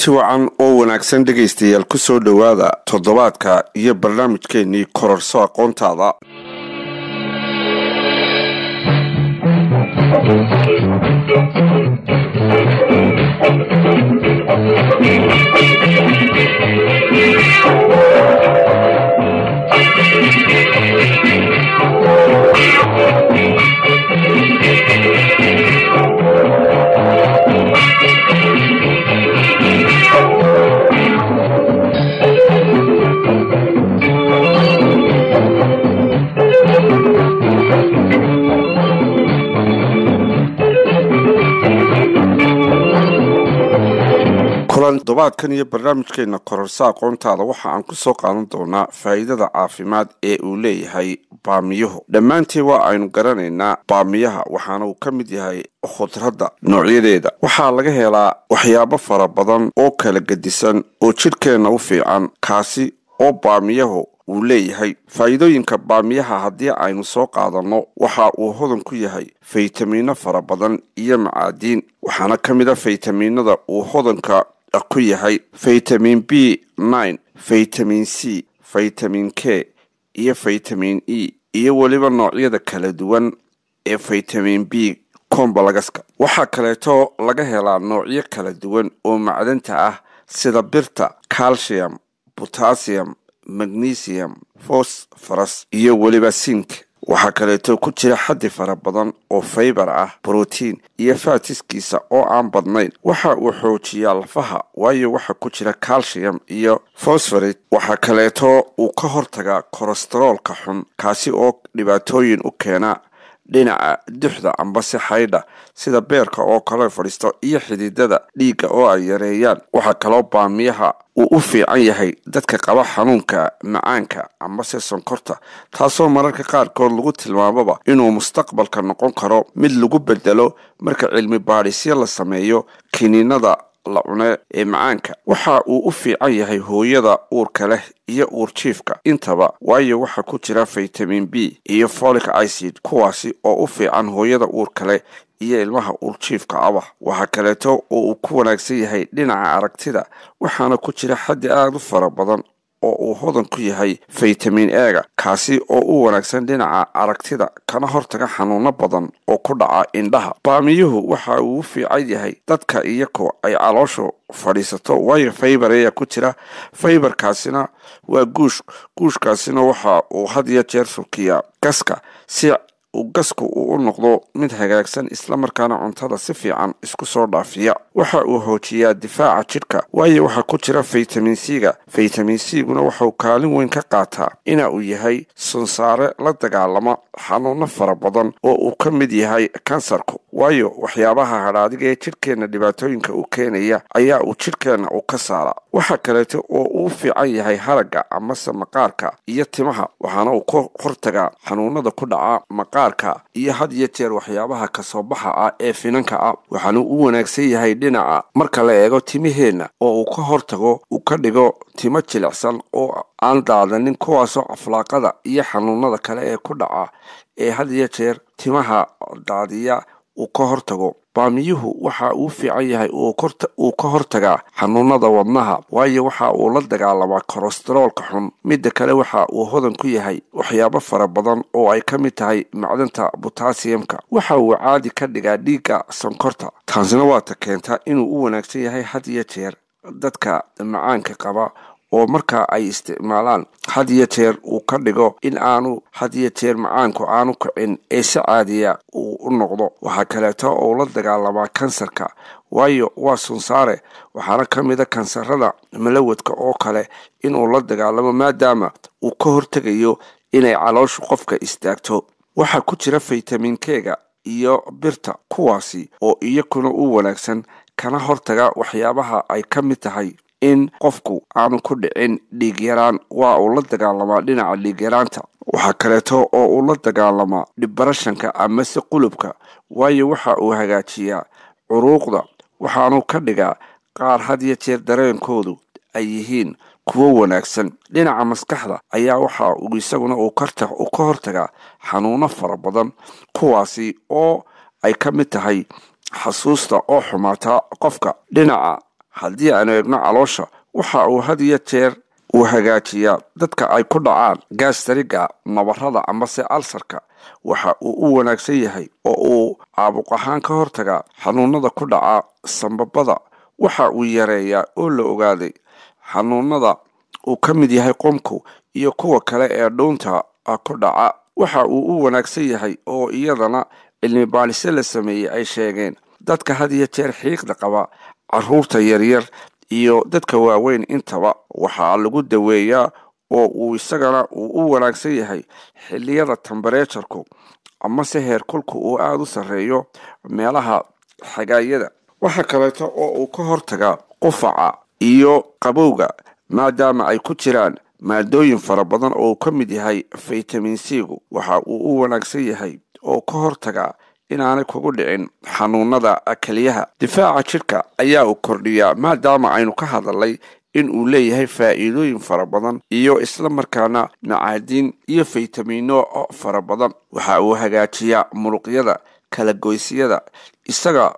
Kulanti wacan oo wanaagsan dhegaystayaal ku soo dhowaada toddobaadka iyo barnaamijkeennii kororso aqoontaada toddobaadkan iyo barnaamijkeena kororso aqoontaada waxa aan ku soo qaadan doonaa faa'iidada caafimaad ee uu leeyahay baamiyuhu. Dhammaantii waa aynu garanaynaa baamiyaha waxaana uu ka mid yahay khudradda noocyadeeda. Waxaa laga helaa waxyaabo fara badan oo kala gedisan oo jidhkeenna u fiican kaasi oo baamiyahu uu leeyahay. Faa'iidooyinka baamiyaha haddii aynu soo qaadanno waxa uu hodan ku yahay faytamiino fara badan iyo macaadiin waxaana ka mid a faytamiinada uu hodanka ku yahay faytamin b nine faytamin c faytamin k iyo faytamin e iyo weliba noocyada kala duwan ee faytamin b kombalagaska waxaa kaleeto laga helaa noocyo kala duwan oo macdanta ah sida birta calcium potassium magnesium fosforas iyo weliba sink waxaa kaleeto ku jira xaddi fara badan oo faybar ah brotiin iyo faatiskiisa oo aan badnayn. Waxa uu xoojiyaa lafaha waayo waxa ku jira calcium iyo fosforit waxaa kaleeto uu ka hortagaa kolestaroolka xun kaasi oo dhibaatooyin u keena dhinaca duxda ambase xaydha sida beerka oo kale fadhiisto iyo xididada dhiigga oo ay yareeyaan. Waxaa kaloo baamiyaha uu u fiican yahay dadka qaba xanuunka macaanka amase sonkorta taasoo mararka qaarkood lagu tilmaamaba inuu mustaqbalka noqon karo mid lagu bedelo marka cilmi baadhisyo la sameeyo kiniinada la cune ee macaanka. Waxa uu u fiican yahay hooyada uurka leh iyo uurjiifka intaba waayo waxaa ku jira faytamin b iyo folic icid kuwaasi oo u fiican hooyada uurka leh iyo ilmaha uurjiifka aba waxaa kaleeto oo uu ku wanaagsan yahay dhinaca aragtida waxaana ku jira xaddi aada u fara badan oo uu hodan ku yahay faytamin ega kaasi oo u wanaagsan dhinaca aragtida kana hortaga xanuuno badan oo ku dhaca indhaha. Baamiyuhu waxa uu u fiican yahay dadka iyako ay calooshu fadhiisato waayo faybar ayaa ku jira. Faybarkaasina waa guush. Guushkaasina waxa uu had iyo jeer sulkiyaa gaska si gasku uu u noqdo mid hagaagsan islamarkaana cuntada si fiican isku soo dhaafiya. Waxa uu hoojiyaa difaaca jidhka waayo waxaa ku jira faytamin c-ga faytamin c-guna waxauu kaalin weyn ka qaataa ina uu yahay sunsaare la dagaalama xanuuno fara badan oo uu ka mid yahay kansarku. Waayo waxyaabaha hadhaadiga ee jidhkeenna dhibaatooyinka u keenaya ayaa uu jidhkeenna u ka saara. Waxa kaleeto oo uu fiican yahay haragga amase maqaarka iyo timaha waxaana uu ka hortagaa xanuunada ku dhaca maqaarka iyo had iyo jeer waxyaabaha ka soo baxa ah ee finanka ah. Waxaana u wanaagsan yahay dhinaca marka la eego timaheenna oo uu ka hortago uu ka dhigo timo jilicsan oo aan daadanin kuwaasoo aflaaqada iyo xanuunada kale ee ku dhaca ee had iyo jeer timaha daadiya uu ka hortago baamiyuhu waxa uu fiican yahay uu ka hortagaa xanuunada wadnaha waayo waxa uu la dagaalamaa kolestaroolka xun. Midda kale waxa uu hodan ku yahay waxyaabo fara badan oo ay ka mid tahay macdanta botasiyamka waxa uu caadi ka dhigaa dhiigga sonkorta. Taasina waata keentaa inuu u wanaagsan yahay had iyo jeer dadka macaanka qaba oo markaa ay isticmaalaan had iyo jeer uu ka dhigo in aanu had jeer macaanku aanu kicin ee si caadiya uu u noqdo. Waxaa kaleeto uu la dagaalamaa kansarka waayo waa sunsaare waxaana ka mida kansarada malawadka oo kale inuu la dagaalamo maadaama uu ka hortegayo inay calooshu qofka istaagto. Waxaa ku jira faytamin kega iyo birta kuwaasi oo iyakuna u wanaagsan kana hortaga waxyaabaha ay ka mid tahay in qofku aanu ku dhicin dhiigyaraan waa uu la dagaalamaa dhinaca dhiigyaraanta waxaa kaleeto oo uu la dagaalamaa dhibarashanka amase qulubka waayo waxa uu hagaajiyaa curuuqda. Waxaanu ka dhigaa qaar had iyo jeer dareenkoodu ay yihiin kuwo wanaagsan. Dhinaca maskaxda ayaa waxa uu isaguna uu ka hortagaa xanuuno fara badan kuwaasi oo ay ka mid tahay xasuusta oo xumaata qofka. Dhinaca haddii aanu eegno caloosha waxa uu had iyo jeer uu hagaajiyaa dadka ay ku dhacaan gaastariga nabarada amase alsarka waxa uu u wanaagsan yahay oo uu caabuq ahaan ka hortagaa xanuunada ku dhaca sambabada. Waxa uu yareeyaa oo la ogaaday xanuunada uu ka mid yahay qomku iyo kuwa kale ee dhuunta ku dhaca. Waxa uu u wanaagsan yahay oo iyadana cilmi baadhise la sameeyey ay sheegeen. Dadka had iyo jeer xiiqda qaba carruurta yaryar iyo dadka waaweyn. Intaba waxaa lagu daweeyaa oo uu isagana uu u wanaagsan yahay xilliyada tambareejarku amase heerkulku uu aada u sarreeyo meelaha xagaayada. Waxa kaleeto oo uu ka hortagaa qufaca iyo qabowga maadaama ay ku jiraan maadooyin fara badan oo uu ka mid yahay faytamin c-gu. Waxa uu u wanaagsan yahay oo ka hortagaa inaanay kugu dhicin xanuunada keliyaha difaaca jidhka ayaa uu kordhiyaa maadaama aynu ka hadalnay in uu leeyahay faa'iidooyin fara badan iyo isla markaana macaadiin iyo faytamiino fara badan. Waxa uu hagaajiyaa muruqyada kala goysyada isaga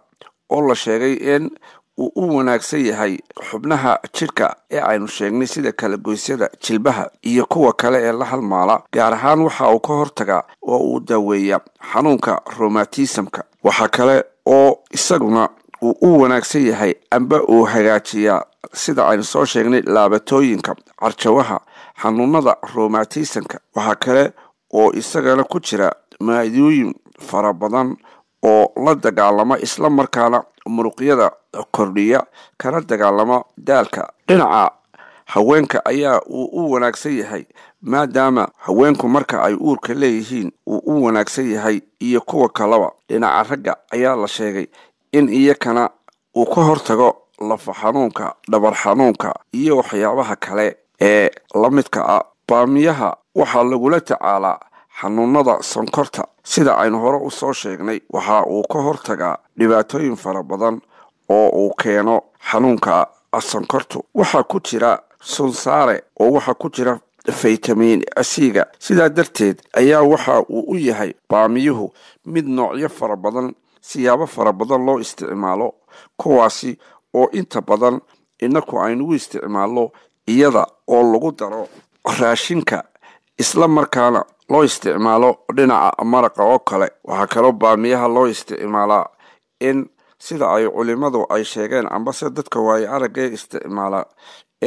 oo la sheegay in uu u wanaagsan yahay xubnaha jidhka ee aynu sheegnay sida kala goysyada jilbaha iyo kuwa kale ee la halmaala gaar ahaan waxa uu ka hortagaa oo uu daaweeya xanuunka romatismka waxaa kale oo isaguna uu u wanaagsan yahay amba uu hagaajiyaa sida aynu soo sheegnay laabatooyinka carjawaha xanuunada romatismka waxaa kale oo isagana ku jira maadooyin fara badan oo la dagaalama isla markaana muruqyada kordhiya kana dagaalama daalka. Dhinaca haweenka ayaa uu u wanaagsan yahay maadaama haweenku marka ay uurka leeyihiin uu u wanaagsan yahay iyo kuwa kaleba dhinaca ragga ayaa la sheegay in iyakana uu ka hortago lafa xanuunka dhabar xanuunka iyo waxyaabaha kale ee la midka ah. Baamiyaha waxaa lagula tacaalaa xanuunada sonkorta. Sida aynu hore u soo sheegnay waxa uu ka hortagaa dhibaatooyin fara badan oo uu keeno xanuunka sonkortu waxaa ku jira sunsaare oo waxaa ku jira faytamin c-ga sidaa darteed ayaa waxa uu u yahay baamiyuhu mid noocyo fara badan siyaabo fara badan loo isticmaalo kuwaasi oo inta badan inaku aynu u isticmaalno iyada oo lagu daro raashinka isla markaana loo isticmaalo dhinaca maraqa oo kale. Waxaa kaloo baamiyaha loo isticmaalaa in sida ay culimadu ay sheegeen ambase dadka waayo aragee isticmaala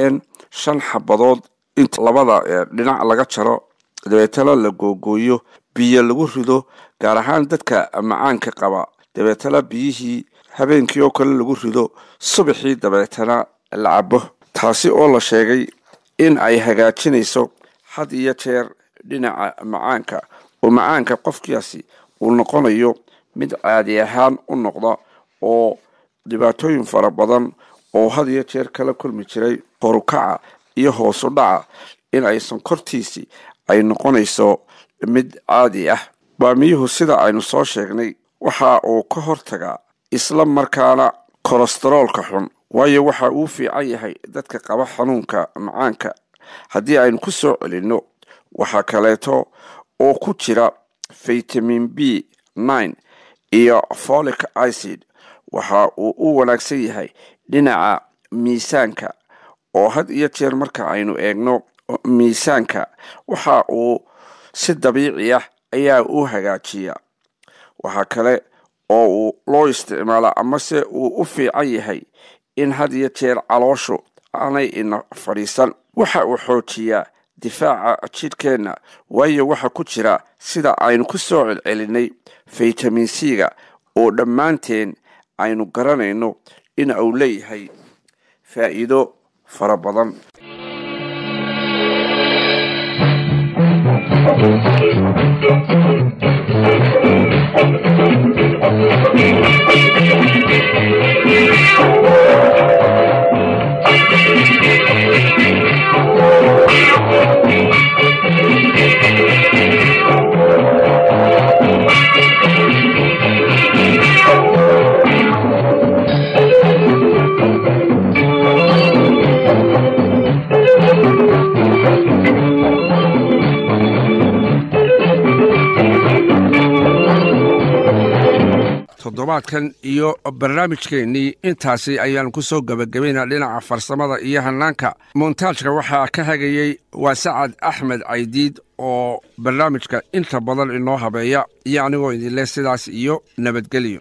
in shan xabadood inta labada dhinac laga jaro dabeetana la googooyo biyo lagu rido gaar ahaan dadka macaanka qaba. Dabeetana biyihii habeenkii oo kale lagu rido subaxii dabeetana la cabo taasi oo la sheegay in ay hagaajinayso had iyo jeer dhinaca macaanka. Oo macaanka qofkaasi uu noqonayo mid caadi ahaan u noqda oo dhibaatooyin fara badan oo had iyo jeer kala kulmi jiray horukaca iyo hoosu dhaca in ay sonkortiisii ay noqonayso mid caadi ah. Baamiyuhu sida aynu soo sheegnay waxa uu ka hortagaa isla markaana kolestaroolka xun waayo waxa uu fiican yahay dadka qaba xanuunka macaanka. Haddii aynu ku soo celinno waxaa kaleeto oo ku jira vitamin b nine iyo folic icid waxa uu u wanaagsan yahay dhinaca miisaanka oo had iyo jeer marka aynu eegno miisaanka waxa uu si dabiici ah ayaa u hagaajiyaa waxaa kale oo uu loo isticmaala amase uu u fiican yahay in had iyo jeer calooshu aanay ina fadhiisan. Waxa uu xoojiyaa difaaca jidhkeenna waayo waxaa ku jira sida aynu ku soo celcelinay faytamin c-ga oo dhammaanteen aynu garanayno in uu leeyahay faa'iido fara badan. Toddobaadkan iyo barnaamijkeennii intaasi ayaan ku soo gebagabaynaa dhinaca farsamada iyo hannaanka. Montaajka waxaa ka hagayey waa sacad axmed caydiid oo barnaamijka inta badan inoo habeeya iyo anigoo idinleh sidaas iyo nabadgelyo